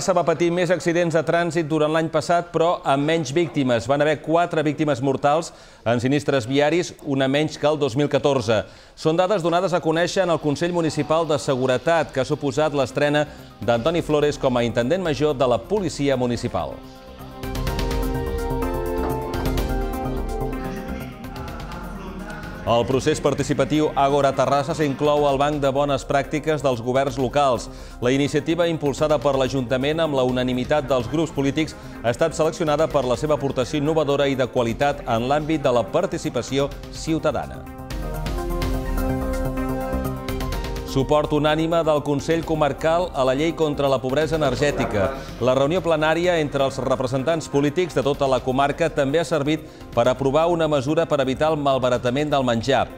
Terrassa va patir més accidents de trànsit durant l'any passat, però amb menys víctimes. Van haver quatre víctimes mortals en sinistres viaris, una menys que el 2014. Són dades donades a conèixer en el Consell Municipal de Seguretat, que ha suposat l'estrena d'Antoni Flores com a intendent major de la Policia Municipal. El procés participatiu Agora Terrassa s'inclou al banc de bones pràctiques dels governs locals. La iniciativa impulsada per l'Ajuntament amb la unanimitat dels grups polítics ha estat seleccionada per la seva aportació innovadora i de qualitat en l'àmbit de la participació ciutadana. Suport unànime del Consell Comarcal a la llei contra la pobresa energètica. La reunió plenària entre els representants polítics de tota la comarca també ha servit per aprovar una mesura per evitar el malbaratament del menjar.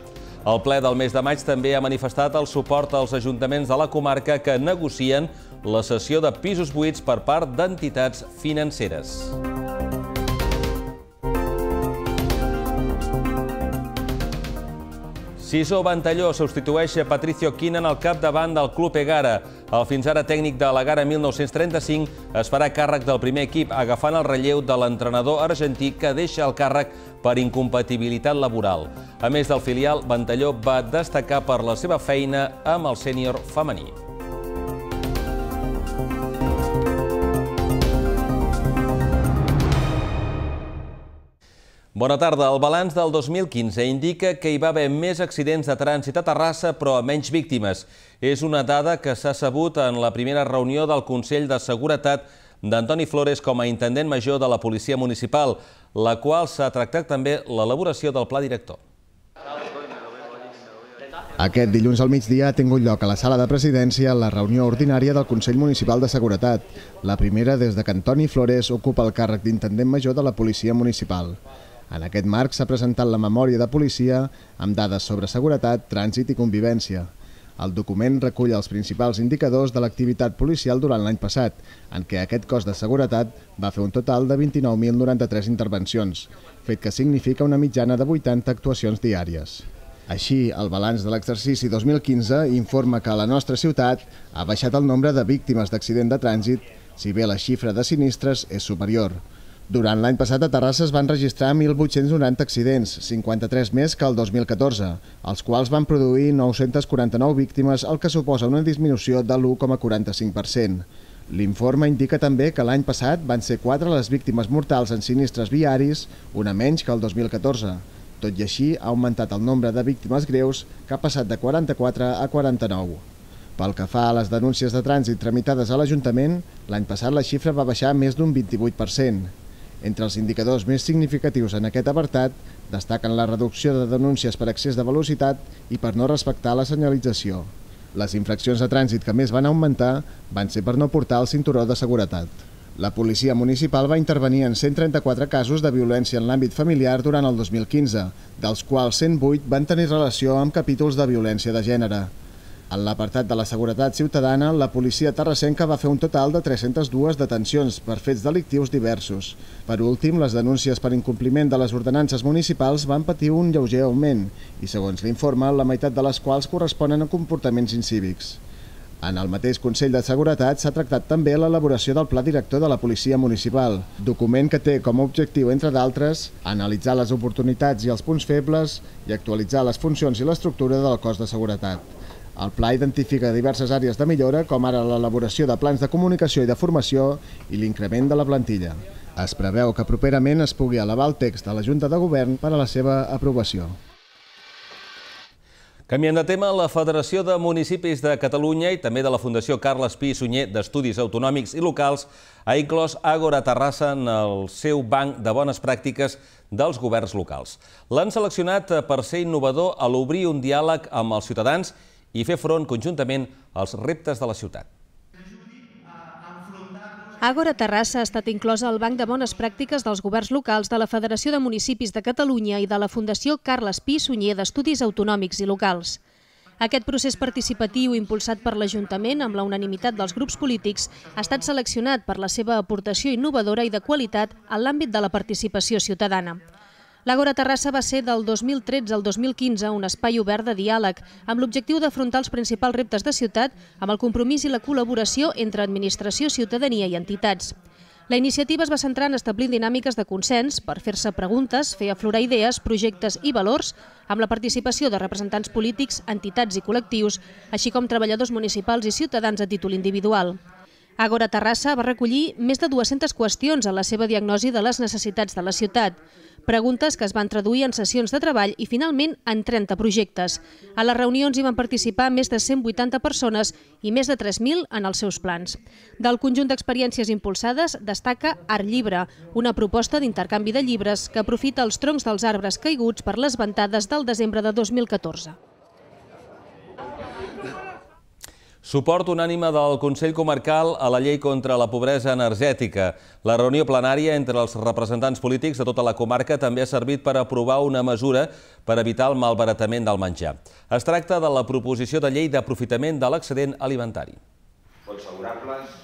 El ple del mes de maig també ha manifestat el suport als ajuntaments de la comarca que negocien la cessió de pisos buits per part d'entitats financeres. Sisó Ventalló substitueix a Patricio en el capdavant del Club Egara. El fins ara tècnic de l'Egara 1935 es farà càrrec del primer equip, agafant el relleu de l'entrenador argentí que deixa el càrrec per incompatibilitat laboral. A més del filial, Ventalló va destacar per la seva feina amb el sènior femení. Bona tarda. El balanç del 2015 indica que hi va haver més accidents de trànsit a Terrassa, però menys víctimes. És una dada que s'ha sabut en la primera reunió del Consell de Seguretat d'Antoni Flores com a intendent major de la Policia Municipal, la qual s'ha tractat també l'elaboració del pla director. Aquest dilluns al migdia ha tingut lloc a la sala de presidència la reunió ordinària del Consell Municipal de Seguretat, la primera des de que Antoni Flores ocupa el càrrec d'intendent major de la Policia Municipal. En aquest marc s'ha presentat la memòria de policia amb dades sobre seguretat, trànsit i convivència. El document recull els principals indicadors de l'activitat policial durant l'any passat, en què aquest cos de seguretat va fer un total de 29.093 intervencions, fet que significa una mitjana de 80 actuacions diàries. Així, el balanç de l'exercici 2015 informa que a la nostra ciutat ha baixat el nombre de víctimes d'accident de trànsit, si bé la xifra de sinistres és superior. Durant l'any passat a Terrassa es van registrar 1.890 accidents, 53 més que el 2014, els quals van produir 949 víctimes, el que suposa una disminució de l'1,45%. L'informe indica també que l'any passat van ser 4 les víctimes mortals en sinistres viaris, una menys que el 2014. Tot i així, ha augmentat el nombre de víctimes greus, que ha passat de 44 a 49. Pel que fa a les denúncies de trànsit tramitades a l'Ajuntament, l'any passat la xifra va baixar més d'un 28%. Entre els indicadors més significatius en aquest apartat destaquen la reducció de denúncies per excés de velocitat i per no respectar la senyalització. Les infraccions de trànsit que més van augmentar van ser per no portar el cinturó de seguretat. La policia municipal va intervenir en 134 casos de violència en l'àmbit familiar durant el 2015, dels quals 108 van tenir relació amb capítols de violència de gènere. En l'apartat de la seguretat ciutadana, la policia terrassenca va fer un total de 302 detencions per fets delictius diversos. Per últim, les denúncies per incompliment de les ordenances municipals van patir un lleuger augment i, segons l'informe, la meitat de les quals corresponen a comportaments incívics. En el mateix Consell de Seguretat s'ha tractat també l'elaboració del Pla Director de la Policia Municipal, document que té com a objectiu, entre d'altres, analitzar les oportunitats i els punts febles i actualitzar les funcions i l'estructura del cos de seguretat. El pla identifica diverses àrees de millora, com ara l'elaboració de plans de comunicació i de formació i l'increment de la plantilla. Es preveu que properament es pugui elevar el text a la Junta de Govern per a la seva aprovació. Canviant de tema, la Federació de Municipis de Catalunya i també de la Fundació Carles Pi Sunyer d'Estudis Autonòmics i Locals ha inclòs Àgora Terrassa en el seu banc de bones pràctiques dels governs locals. L'han seleccionat per ser innovador a l'obrir un diàleg amb els ciutadans i fer front conjuntament als reptes de la ciutat. Àgora Terrassa ha estat inclosa al Banc de Bones Pràctiques dels Governs Locals de la Federació de Municipis de Catalunya i de la Fundació Carles Pi Sunyer d'Estudis Autonòmics i Locals. Aquest procés participatiu impulsat per l'Ajuntament amb la unanimitat dels grups polítics ha estat seleccionat per la seva aportació innovadora i de qualitat en l'àmbit de la participació ciutadana. L'Àgora Terrassa va ser del 2013 al 2015 un espai obert de diàleg, amb l'objectiu d'afrontar els principals reptes de ciutat amb el compromís i la col·laboració entre administració, ciutadania i entitats. La iniciativa es va centrar en establir dinàmiques de consens per fer-se preguntes, fer aflorar idees, projectes i valors amb la participació de representants polítics, entitats i col·lectius, així com treballadors municipals i ciutadans a títol individual. Agora Terrassa va recollir més de 200 qüestions a la seva diagnosi de les necessitats de la ciutat. Preguntes que es van traduir en sessions de treball i finalment en 30 projectes. A les reunions hi van participar més de 180 persones i més de 3.000 en els seus plans. Del conjunt d'experiències impulsades destaca Art Llibre, una proposta d'intercanvi de llibres que aprofita els troncs dels arbres caiguts per les ventades del desembre de 2014. Suport unànime del Consell Comarcal a la llei contra la pobresa energètica. La reunió plenària entre els representants polítics de tota la comarca també ha servit per aprovar una mesura per evitar el malbaratament del menjar. Es tracta de la proposició de llei d'aprofitament de l'excedent alimentari. Vots favorables,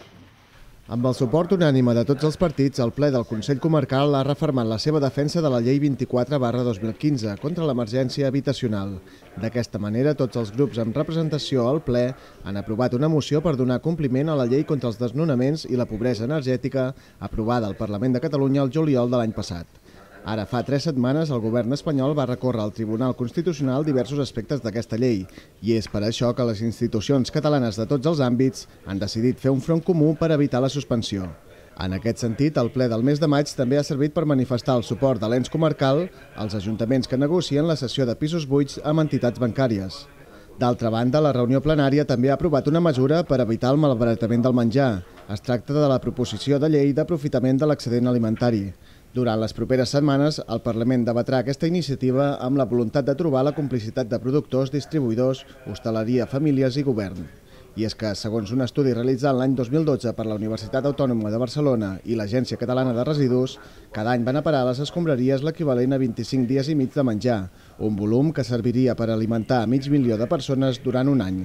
amb el suport unànime de tots els partits, el ple del Consell Comarcal ha reformat la seva defensa de la llei 24 barra 2015 contra l'emergència habitacional. D'aquesta manera, tots els grups amb representació al ple han aprovat una moció per donar compliment a la llei contra els desnonaments i la pobresa energètica aprovada al Parlament de Catalunya el juliol de l'any passat. Ara fa tres setmanes el govern espanyol va recórrer al Tribunal Constitucional diversos aspectes d'aquesta llei i és per això que les institucions catalanes de tots els àmbits han decidit fer un front comú per evitar la suspensió. En aquest sentit, el ple del mes de maig també ha servit per manifestar el suport de l'ens comarcal als ajuntaments que negocien la cessió de pisos buits amb entitats bancàries. D'altra banda, la reunió plenària també ha aprovat una mesura per evitar el malbaratament del menjar. Es tracta de la proposició de llei d'aprofitament de l'excedent alimentari. Durant les properes setmanes, el Parlament debatrà aquesta iniciativa amb la voluntat de trobar la complicitat de productors, distribuïdors, hostaleria, famílies i govern. I és que, segons un estudi realitzat l'any 2012 per la Universitat Autònoma de Barcelona i l'Agència Catalana de Residus, cada any van a parar a les escombraries l'equivalent a 25 dies i mig de menjar, un volum que serviria per alimentar mig milió de persones durant un any.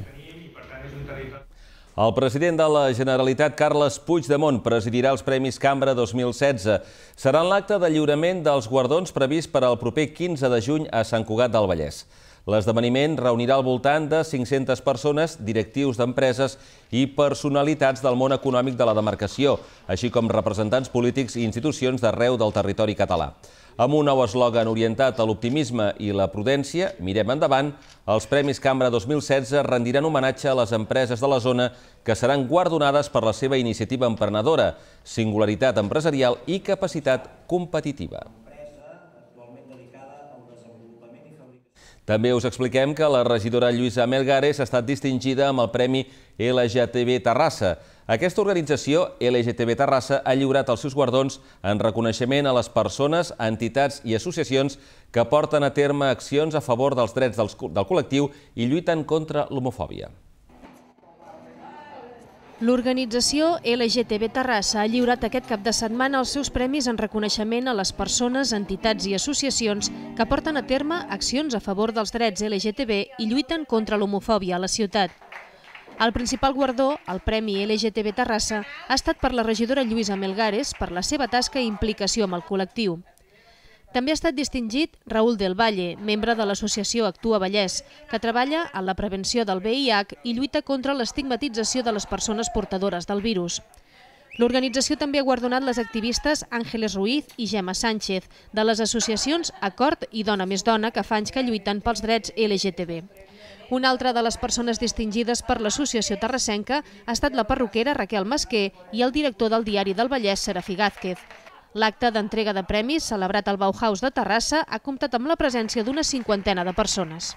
El president de la Generalitat, Carles Puigdemont, presidirà els Premis Cambra 2016. Serà en l'acte de lliurament dels guardons previst per al proper 15 de juny a Sant Cugat del Vallès. L'esdeveniment reunirà al voltant de 500 persones, directius d'empreses i personalitats del món econòmic de la demarcació, així com representants polítics i institucions d'arreu del territori català. Amb un nou eslògan orientat a l'optimisme i la prudència, mirem endavant, els Premis Cambra 2016 rendiran homenatge a les empreses de la zona que seran guardonades per la seva iniciativa emprenedora, singularitat empresarial i capacitat competitiva. També us expliquem que la regidora Lluïsa Melgares ha estat distingida amb el Premi LGTB Terrassa. Aquesta organització, LGTB Terrassa, ha lliurat els seus guardons en reconeixement a les persones, entitats i associacions que porten a terme accions a favor dels drets del col·lectiu i lluiten contra l'homofòbia. L'organització LGTB Terrassa ha lliurat aquest cap de setmana els seus premis en reconeixement a les persones, entitats i associacions que porten a terme accions a favor dels drets LGTB i lluiten contra l'homofòbia a la ciutat. El principal guardó, el Premi LGTB Terrassa, ha estat per la regidora Lluïsa Melgares per la seva tasca i implicació amb el col·lectiu. També ha estat distingit Raül del Valle, membre de l'associació Actua Vallès, que treballa en la prevenció del VIH i lluita contra l'estigmatització de les persones portadores del virus. L'organització també ha guardonat les activistes Àngeles Ruiz i Gemma Sánchez, de les associacions Acord i Dona Més Dona, que fa anys que lluiten pels drets LGTB. Una altra de les persones distingides per l'Associació Terrassenca ha estat la perruquera Raquel Masquer i el director del diari del Vallès, Serafí Gázquez. L'acte d'entrega de premis, celebrat al Bauhaus de Terrassa, ha comptat amb la presència d'una cinquantena de persones.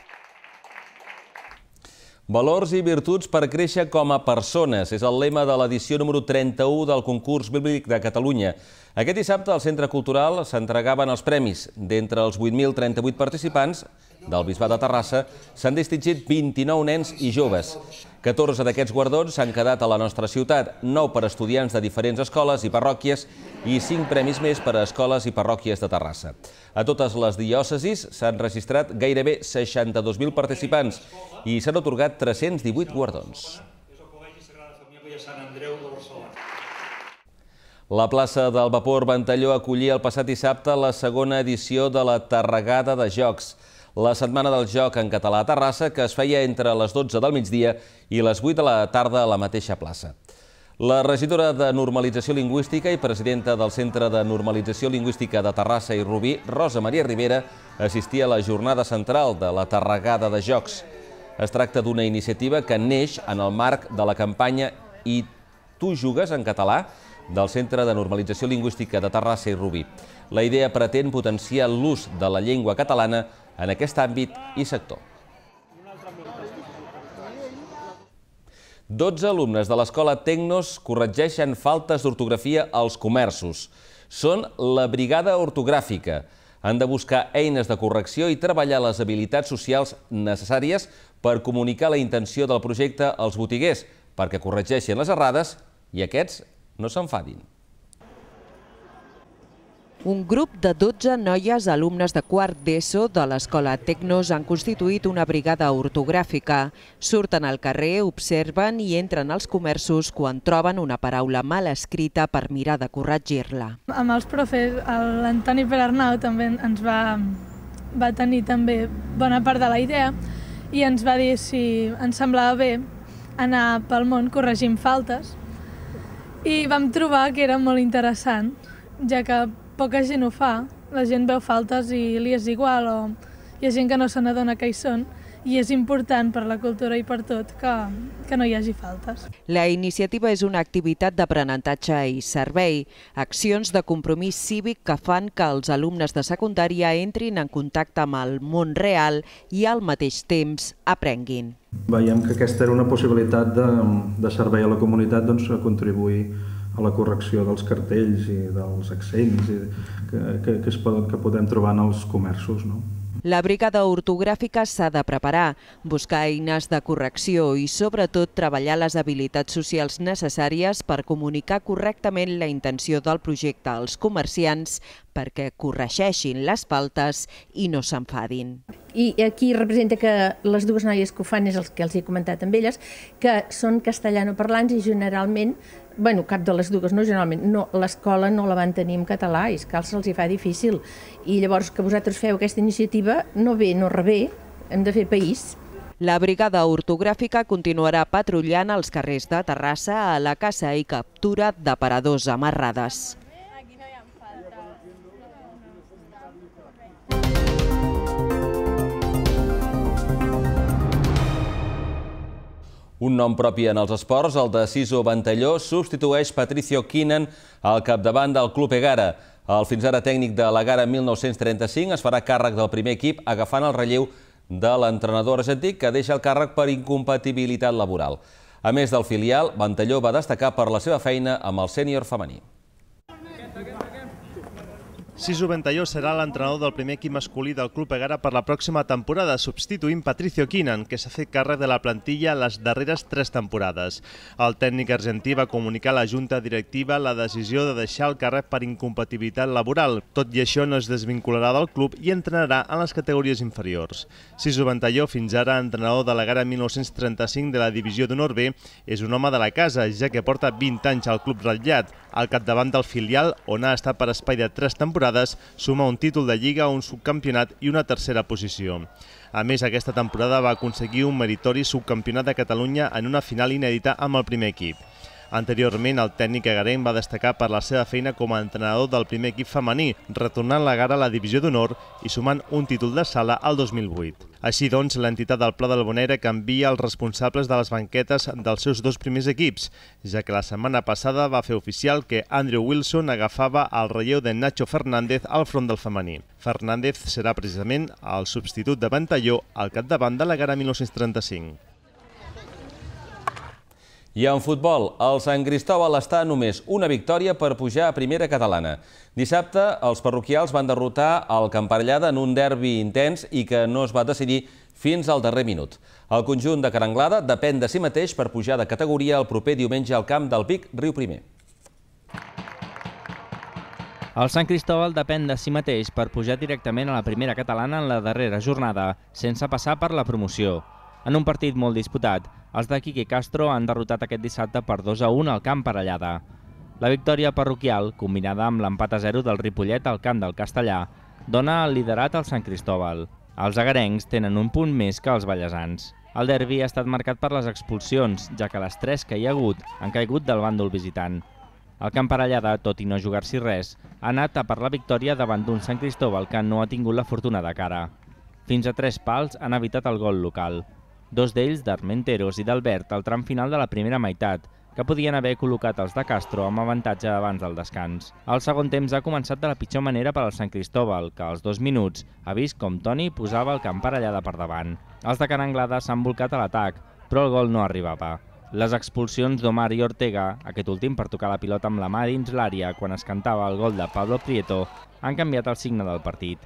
Valors i virtuts per créixer com a persones és el lema de l'edició número 31 del concurs bíblic de Catalunya. Aquest dissabte al Centre Cultural s'entregaven els premis. D'entre els 8.038 participants del Bisbat de Terrassa s'han distingit 29 nens i joves. 14 d'aquests guardons s'han quedat a la nostra ciutat, 9 per estudiants de diferents escoles i parròquies i 5 premis més per a escoles i parròquies de Terrassa. A totes les diòcesis s'han registrat gairebé 62.000 participants i s'han otorgat 318 guardons. La plaça del Vapor Ventalló acollia el passat dissabte la segona edició de la Tarregada de Jocs, la setmana del joc en català a Terrassa, que es feia entre les 12 del migdia i les 8 de la tarda a la mateixa plaça. La regidora de Normalització Lingüística i presidenta del Centre de Normalització Lingüística de Terrassa i Rubí, Rosa Maria Rivera, assistia a la jornada central de la Tarregada de Jocs. Es tracta d'una iniciativa que neix en el marc de la campanya I tu jugues en català, del Centre de Normalització Lingüística de Terrassa i Rubí. La idea pretén potenciar l'ús de la llengua catalana en aquest àmbit i sector. 12 alumnes de l'escola Tecnos corregeixen faltes d'ortografia als comerços. Són la brigada ortogràfica. Han de buscar eines de correcció i treballar les habilitats socials necessàries per comunicar la intenció del projecte als botiguers, perquè corregeixin les errades i aquests no s'enfadin. Un grup de 12 noies alumnes de quart d'ESO de l'escola Tecnos han constituït una brigada ortogràfica. Surten al carrer, observen i entren als comerços quan troben una paraula mal escrita per mirar de corregir-la. Amb els profes, l'Antoni Perarnau també ens va, va tenir també bona part de la idea i ens va dir si ens semblava bé anar pel món corregint faltes i vam trobar que era molt interessant, ja que poca gent ho fa, la gent veu faltes i li és igual o hi ha gent que no se n'adona que hi són i és important per la cultura i per tot que, que no hi hagi faltes. La iniciativa és una activitat d'aprenentatge i servei, accions de compromís cívic que fan que els alumnes de secundària entrin en contacte amb el món real i al mateix temps aprenguin. Veiem que aquesta era una possibilitat de, de servei a la comunitat doncs, a contribuir a la correcció dels cartells i dels accents i que, que, que, es poden, que podem trobar en els comerços. No? La brigada ortogràfica s'ha de preparar, buscar eines de correcció i, sobretot, treballar les habilitats socials necessàries per comunicar correctament la intenció del projecte als comerciants perquè corregeixin les faltes i no s'enfadin. I aquí representa que les dues noies que ho fan és el que els he comentat amb elles, que són castellanoparlants i generalment bueno, cap de les dues, no generalment, no, l'escola no la van tenir en català, i que se'ls hi fa difícil. I llavors que vosaltres feu aquesta iniciativa, no ve, no rebé, hem de fer país. La brigada ortogràfica continuarà patrullant als carrers de Terrassa a la caça i captura d'aparadors amarrades. Un nom propi en els esports, el de Siso Ventalló, substitueix Patricio Keenan al capdavant del Club Egara. El fins ara tècnic de l'Egara 1935 es farà càrrec del primer equip agafant el relleu de l'entrenador argentí que deixa el càrrec per incompatibilitat laboral. A més del filial, Ventalló va destacar per la seva feina amb el sènior femení. Sisu Ventalló serà l'entrenador del primer equip masculí del Club Egara per la pròxima temporada, substituint Patricio Quinan, que s'ha fet càrrec de la plantilla les darreres tres temporades. El tècnic argentí va comunicar a la Junta Directiva la decisió de deixar el càrrec per incompatibilitat laboral. Tot i això no es desvincularà del club i entrenarà en les categories inferiors. Sisu Ventalló, fins ara entrenador de l'Egara 1935 de la Divisió d'Honor B, és un home de la casa, ja que porta 20 anys al club ratllat, al capdavant del filial, on ha estat per espai de tres temporades temporades suma un títol de Lliga, un subcampionat i una tercera posició. A més, aquesta temporada va aconseguir un meritori subcampionat de Catalunya en una final inèdita amb el primer equip. Anteriorment, el tècnic agarenc va destacar per la seva feina com a entrenador del primer equip femení, retornant la gara a la divisió d'honor i sumant un títol de sala al 2008. Així doncs, l'entitat del Pla del Bonera canvia els responsables de les banquetes dels seus dos primers equips, ja que la setmana passada va fer oficial que Andrew Wilson agafava el relleu de Nacho Fernández al front del femení. Fernández serà precisament el substitut de Ventalló al capdavant de la gara 1935. I en futbol, el Sant Cristóbal està només una victòria per pujar a primera catalana. Dissabte, els parroquials van derrotar el Camparellada en un derbi intens i que no es va decidir fins al darrer minut. El conjunt de Caranglada depèn de si mateix per pujar de categoria el proper diumenge al camp del Vic Riu Primer. El Sant Cristóbal depèn de si mateix per pujar directament a la primera catalana en la darrera jornada, sense passar per la promoció. En un partit molt disputat, els de Quique Castro han derrotat aquest dissabte per 2 a 1 al camp Parellada. La victòria parroquial, combinada amb l'empat a 0 del Ripollet al camp del Castellà, dona el liderat al Sant Cristóbal. Els agarencs tenen un punt més que els ballesans. El derbi ha estat marcat per les expulsions, ja que les tres que hi ha hagut han caigut del bàndol visitant. El camp parellada, tot i no jugar-s'hi res, ha anat a per la victòria davant d'un Sant Cristóbal que no ha tingut la fortuna de cara. Fins a tres pals han evitat el gol local. Dos d'ells d'Armenteros i d'Albert al tram final de la primera meitat, que podien haver col·locat els de Castro amb avantatge abans del descans. El segon temps ha començat de la pitjor manera per al Sant Cristóbal, que als dos minuts ha vist com Toni posava el camp parellada per davant. Els de Can Anglada s'han volcat a l'atac, però el gol no arribava. Les expulsions d'Omar i Ortega, aquest últim per tocar la pilota amb la mà dins l'àrea quan es cantava el gol de Pablo Prieto, han canviat el signe del partit.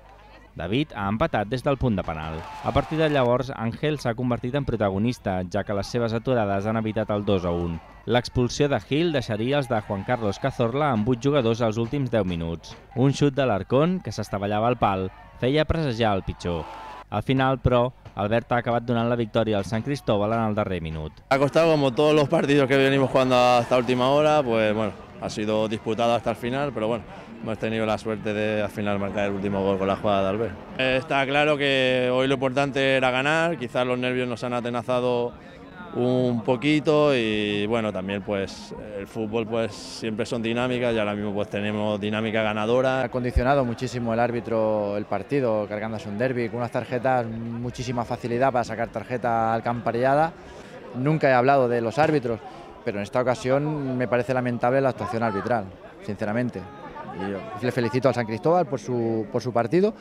David ha empatat des del punt de penal. A partir de llavors, Àngel s'ha convertit en protagonista, ja que les seves aturades han evitat el 2 a 1. L'expulsió de Gil deixaria els de Juan Carlos Cazorla amb 8 jugadors als últims 10 minuts. Un xut de l'Arcón, que s'estavellava al pal, feia presagiar el pitjor. Al final, però, Albert ha acabat donant la victòria al San Cristóbal en el darrer minut. Ha costado como todos los partidos que venimos jugando hasta última hora, pues bueno, ha sido disputado hasta el final, pero bueno, hemos tenido la suerte de al final marcar el último gol con la jugada de Albert. Eh, está claro que hoy lo importante era ganar, quizás los nervios nos han atenazado un poquito y bueno, también pues el fútbol pues siempre son dinámicas y ahora mismo pues tenemos dinámica ganadora. Ha condicionado muchísimo el árbitro el partido, cargándose un derby con unas tarjetas, muchísima facilidad para sacar tarjeta al camparillada. Nunca he hablado de los árbitros, pero en esta ocasión me parece lamentable la actuación arbitral, sinceramente. Y yo le felicito al San Cristóbal por su, por su partido,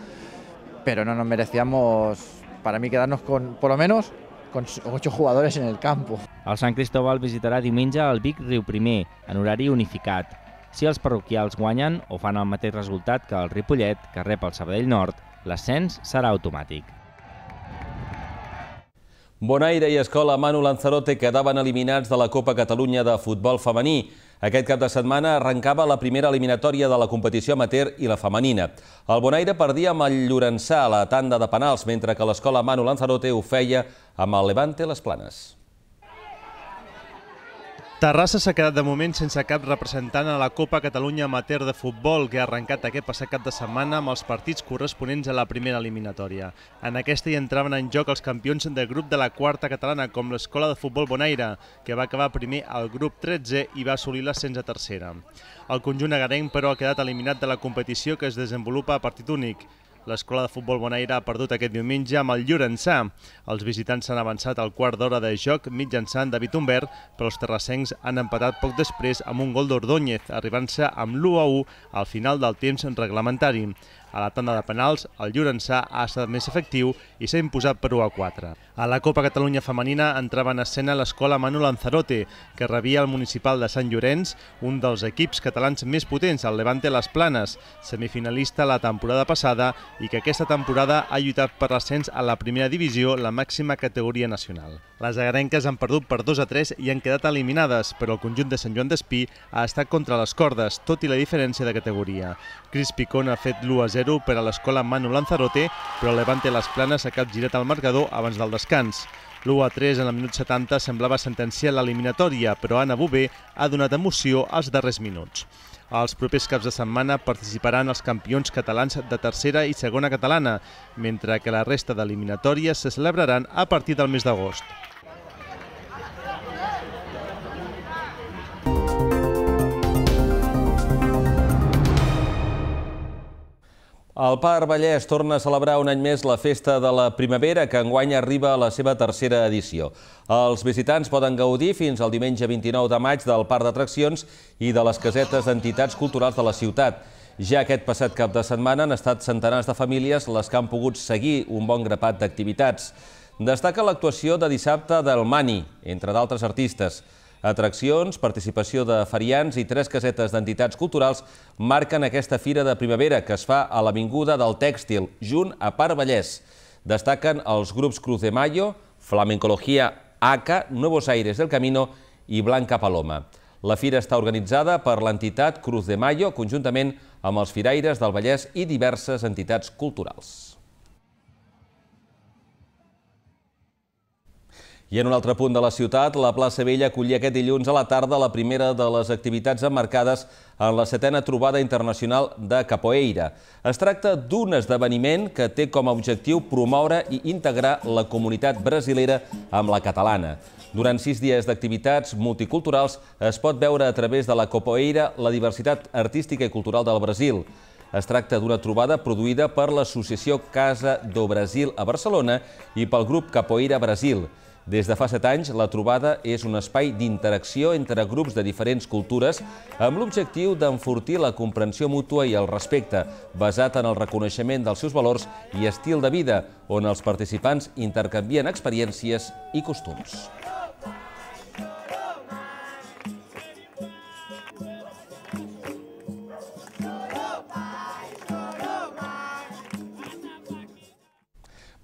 pero no nos merecíamos, para mí, quedarnos con, por lo menos, con ocho jugadores en el campo. El Sant Cristóbal visitarà diumenge el Vic Riu Primer, en horari unificat. Si els parroquials guanyen o fan el mateix resultat que el Ripollet, que rep el Sabadell Nord, l'ascens serà automàtic. Bonaire i Escola Manu Lanzarote quedaven eliminats de la Copa Catalunya de futbol femení. Aquest cap de setmana arrencava la primera eliminatòria de la competició amateur i la femenina. El Bonaire perdia amb el Llorençà a la tanda de penals, mentre que l'Escola Manu Lanzarote ho feia amb el Levante Les Planes. Terrassa s'ha quedat de moment sense cap representant a la Copa Catalunya Amateur de Futbol, que ha arrencat aquest passat cap de setmana amb els partits corresponents a la primera eliminatòria. En aquesta hi entraven en joc els campions del grup de la quarta catalana, com l'Escola de Futbol Bonaire, que va acabar primer al grup 13 i va assolir l'ascens a tercera. El conjunt agarenc, però, ha quedat eliminat de la competició que es desenvolupa a partit únic. L'escola de futbol Bonaire ha perdut aquest diumenge amb el Llorençà. Els visitants s'han avançat al quart d'hora de joc mitjançant David Humbert, però els terrassencs han empatat poc després amb un gol d'Ordóñez, arribant-se amb l'1 a 1 al final del temps reglamentari. A la tanda de penals, el Llorençà ha estat més efectiu i s'ha imposat per 1 a 4. A la Copa Catalunya Femenina entrava en escena l'escola Manu Lanzarote, que rebia el municipal de Sant Llorenç, un dels equips catalans més potents, el Levante Les Planes, semifinalista la temporada passada i que aquesta temporada ha lluitat per l'ascens a la primera divisió, la màxima categoria nacional. Les agarenques han perdut per 2 a 3 i han quedat eliminades, però el conjunt de Sant Joan d'Espí ha estat contra les cordes, tot i la diferència de categoria. Cris Picón ha fet l'1 a 0 per a l'escola Manu Lanzarote, però Levante Les Planes ha capgirat el marcador abans del descans. L'1 a 3 en el minut 70 semblava sentenciar l'eliminatòria, però Anna Bové ha donat emoció als darrers minuts. Els propers caps de setmana participaran els campions catalans de tercera i segona catalana, mentre que la resta d'eliminatòries se celebraran a partir del mes d'agost. El Parc Vallès torna a celebrar un any més la Festa de la Primavera, que enguany arriba a la seva tercera edició. Els visitants poden gaudir fins al diumenge 29 de maig del Parc d'Atraccions i de les casetes d'entitats culturals de la ciutat. Ja aquest passat cap de setmana han estat centenars de famílies les que han pogut seguir un bon grapat d'activitats. Destaca l'actuació de dissabte del Mani, entre d'altres artistes. Atraccions, participació de ferians i tres casetes d'entitats culturals marquen aquesta fira de primavera que es fa a l'Avinguda del Tèxtil, junt a Parc Vallès. Destaquen els grups Cruz de Mayo, Flamencología ACA, Nuevos Aires del Camino i Blanca Paloma. La fira està organitzada per l'entitat Cruz de Mayo, conjuntament amb els firaires del Vallès i diverses entitats culturals. I en un altre punt de la ciutat, la plaça Vella acollia aquest dilluns a la tarda la primera de les activitats emmarcades en la setena trobada internacional de Capoeira. Es tracta d'un esdeveniment que té com a objectiu promoure i integrar la comunitat brasilera amb la catalana. Durant sis dies d'activitats multiculturals es pot veure a través de la Capoeira la diversitat artística i cultural del Brasil. Es tracta d'una trobada produïda per l'associació Casa do Brasil a Barcelona i pel grup Capoeira Brasil. Des de fa set anys, la trobada és un espai d'interacció entre grups de diferents cultures amb l'objectiu d'enfortir la comprensió mútua i el respecte, basat en el reconeixement dels seus valors i estil de vida, on els participants intercanvien experiències i costums.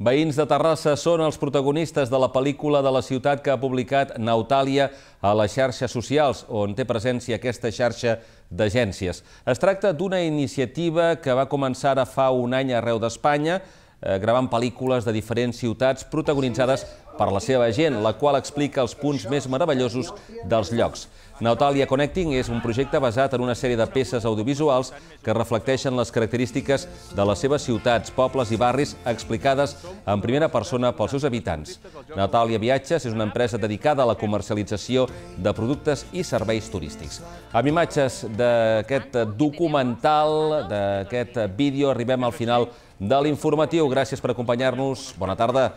Veïns de Terrassa són els protagonistes de la pel·lícula de la ciutat que ha publicat Nautàlia a les xarxes socials, on té presència aquesta xarxa d'agències. Es tracta d'una iniciativa que va començar a fa un any arreu d'Espanya, eh, gravant pel·lícules de diferents ciutats protagonitzades per la seva gent, la qual explica els punts més meravellosos dels llocs. Nautalia Connecting és un projecte basat en una sèrie de peces audiovisuals que reflecteixen les característiques de les seves ciutats, pobles i barris explicades en primera persona pels seus habitants. Nautalia Viatges és una empresa dedicada a la comercialització de productes i serveis turístics. Amb imatges d'aquest documental, d'aquest vídeo, arribem al final de l'informatiu. Gràcies per acompanyar-nos. Bona tarda.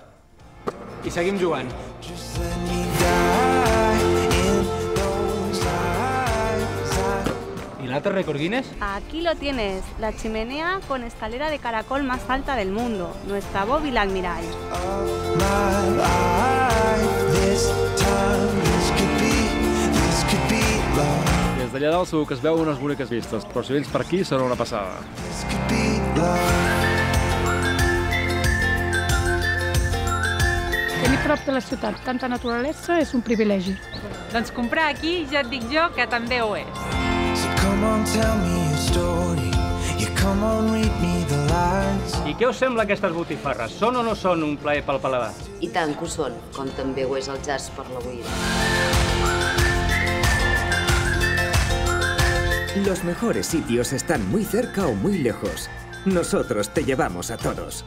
I seguim jugant. ¿Lata récord Guinness? Aquí lo tienes, la chimenea con escalera de caracol más alta del mundo, nuestra Bobby Almiral. Des d'allà dalt segur que es veu unes boniques vistes, però si vens per aquí serà una passada. Tenir prop de la ciutat tanta naturalesa és un privilegi. Doncs comprar aquí ja et dic jo que també ho és. I què us sembla aquestes botifarres? Són o no són un plaer pel paladar? I tant que ho són, com també ho és el jazz per la buida. Los mejores sitios están muy cerca o muy lejos. Nosotros te llevamos a todos.